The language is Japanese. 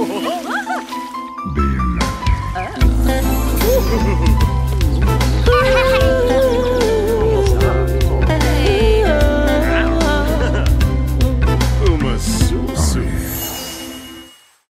Be lucky.